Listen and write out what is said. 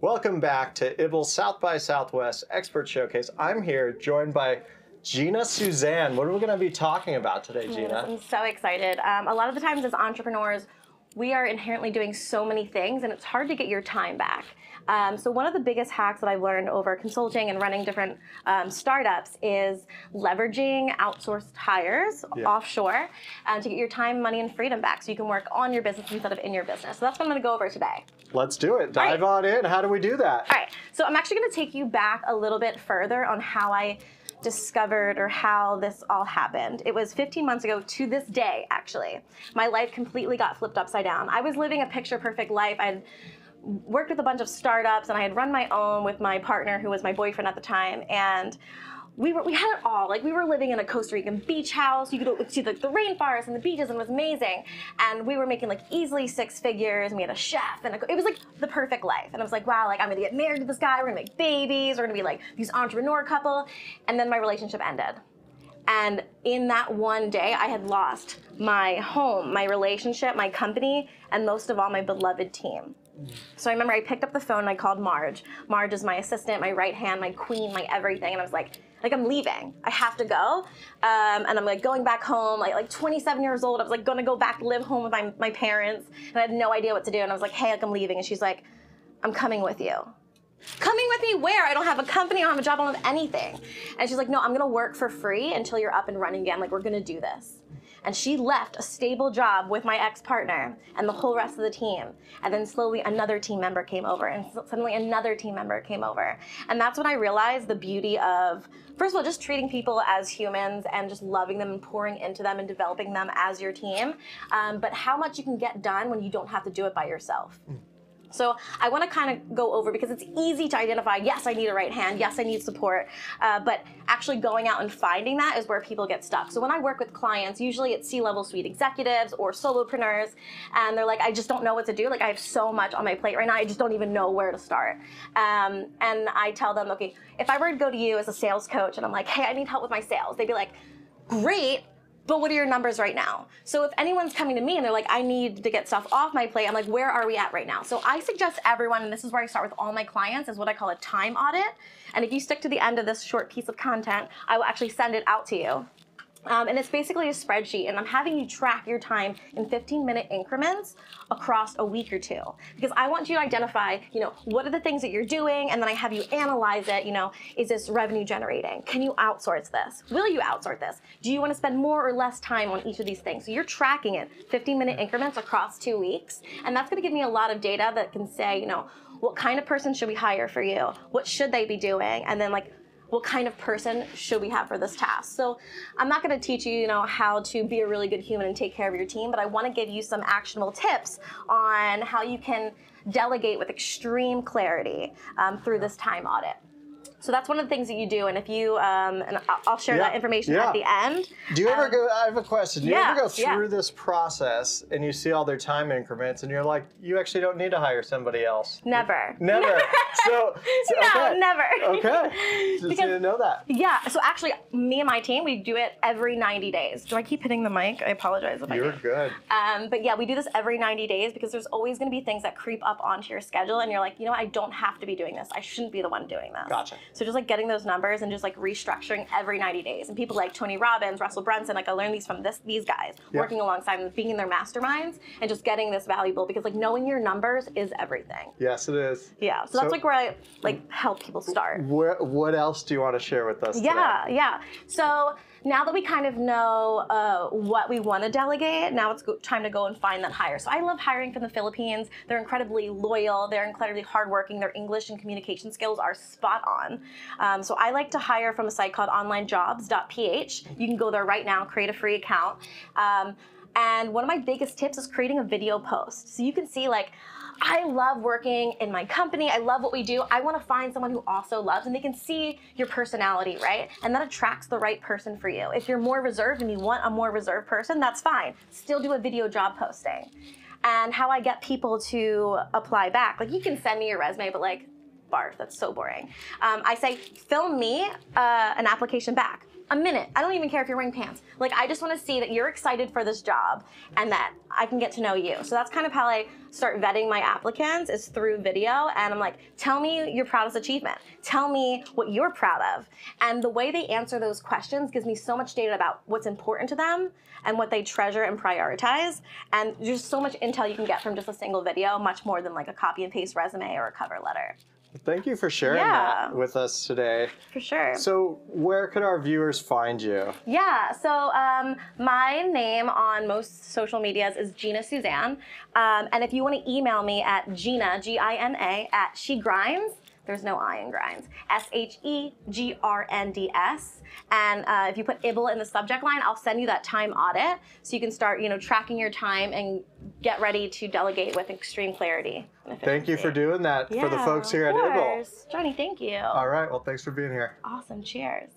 Welcome back to IBBLE's South by Southwest Expert Showcase. I'm here joined by Gina Suzanne. What are we going to be talking about today, Gina? I'm so excited. Um, a lot of the times as entrepreneurs, we are inherently doing so many things and it's hard to get your time back. Um, so one of the biggest hacks that I've learned over consulting and running different um, startups is leveraging outsourced hires Yeah. offshore um, to get your time, money, and freedom back so you can work on your business instead of in your business. So that's what I'm going to go over today. Let's do it. Dive right. on in. How do we do that? All right, so I'm actually going to take you back a little bit further on how I discovered or how this all happened. It was 15 months ago to this day, actually. My life completely got flipped upside down. I was living a picture perfect life. I'd worked with a bunch of startups and I had run my own with my partner who was my boyfriend at the time and we were we had it all. Like we were living in a Costa Rican beach house. You could see like the rainforest and the beaches and it was amazing. And we were making like easily six figures and we had a chef and a, it was like the perfect life. And I was like wow like I'm gonna get married to this guy. We're gonna make babies. We're gonna be like these entrepreneur couple. And then my relationship ended. And in that one day, I had lost my home, my relationship, my company, and most of all, my beloved team. So I remember I picked up the phone and I called Marge. Marge is my assistant, my right hand, my queen, my everything. And I was like, like I'm leaving. I have to go. Um, and I'm like going back home, like like 27 years old. I was like gonna go back live home with my, my parents. And I had no idea what to do. And I was like, hey, like I'm leaving. And she's like, I'm coming with you. Coming with me where? I don't have a company, I don't have a job, I don't have anything. And she's like, no, I'm gonna work for free until you're up and running again. Like, we're gonna do this. And she left a stable job with my ex partner and the whole rest of the team. And then slowly another team member came over, and suddenly another team member came over. And that's when I realized the beauty of, first of all, just treating people as humans and just loving them and pouring into them and developing them as your team. Um, but how much you can get done when you don't have to do it by yourself. So I want to kind of go over because it's easy to identify. Yes, I need a right hand. Yes, I need support. Uh, but actually going out and finding that is where people get stuck. So when I work with clients, usually it's C-level suite executives or solopreneurs, and they're like, I just don't know what to do. Like I have so much on my plate right now. I just don't even know where to start. Um, and I tell them, okay, if I were to go to you as a sales coach and I'm like, hey, I need help with my sales, they'd be like, great. But what are your numbers right now? So if anyone's coming to me and they're like, I need to get stuff off my plate, I'm like, where are we at right now? So I suggest everyone, and this is where I start with all my clients, is what I call a time audit. And if you stick to the end of this short piece of content, I will actually send it out to you. Um, and it's basically a spreadsheet, and I'm having you track your time in 15 minute increments across a week or two. Because I want you to identify, you know, what are the things that you're doing, and then I have you analyze it. You know, is this revenue generating? Can you outsource this? Will you outsource this? Do you want to spend more or less time on each of these things? So you're tracking it 15 minute increments across two weeks, and that's going to give me a lot of data that can say, you know, what kind of person should we hire for you? What should they be doing? And then like what kind of person should we have for this task? So I'm not going to teach you, you know, how to be a really good human and take care of your team, but I want to give you some actionable tips on how you can delegate with extreme clarity um, through this time audit. So that's one of the things that you do, and if you, um, and I'll share Yeah, that information yeah. at the end. Do you ever Um, go? I have a question. Do you yeah, ever go through this process and you see all their time increments and you're like, you actually don't need to hire somebody else? Never. Never. So, so no, okay. never. Okay. Just Because- didn't know that. Yeah, so actually, me and my team, we do it every 90 days. Do I keep hitting the mic? I apologize if I You're good. Um, but yeah, we do this every 90 days because there's always going to be things that creep up onto your schedule, and you're like, you know, what? I don't have to be doing this. I shouldn't be the one doing this. Gotcha. So just like getting those numbers and just like restructuring every 90 days. And people like Tony Robbins, Russell Brunson, like I learned these from this these guys, Yeah. working alongside them, being in their masterminds, and just getting this valuable because like knowing your numbers is everything. Yes, it is. Yeah. So, that's like where I like help people start. Where, what else do you want to share with us? Yeah, Today? yeah. So now that we kind of know uh, what we want to delegate, now it's time to go and find that hire. So I love hiring from the Philippines. They're incredibly loyal. They're incredibly hardworking. Their English and communication skills are spot on. Um, so I like to hire from a site called onlinejobs.ph. You can go there right now, create a free account. Um, and one of my biggest tips is creating a video post. So you can see like, I love working in my company. I love what we do. I want to find someone who also loves, and they can see your personality, right? And that attracts the right person for you. If you're more reserved and you want a more reserved person, that's fine. Still do a video job posting. And how I get people to apply back. Like, you can send me your resume, but like, barf, that's so boring. Um, I say, film me uh, an application back. A minute. I don't even care if you're wearing pants. Like, I just want to see that you're excited for this job and that I can get to know you. So that's kind of how I start vetting my applicants is through video. And I'm like, tell me your proudest achievement. Tell me what you're proud of. And the way they answer those questions gives me so much data about what's important to them and what they treasure and prioritize. And there's so much intel you can get from just a single video, much more than like a copy and paste resume or a cover letter. Thank you for sharing Yeah. that with us today. For sure. So, where could our viewers find you? Yeah, so um, my name on most social medias is Gina Suzanne. Um, and if you want to email me at Gina, G I N A, at She Grinds, there's no I in grinds, S H E G R N D S. And uh, if you put IBBLE in the subject line, I'll send you that time audit so you can start, you know, tracking your time and get ready to delegate with extreme clarity. Thank you for doing that for the folks here at IBBLE. Johnny, thank you. All right, well, thanks for being here. Awesome. Cheers.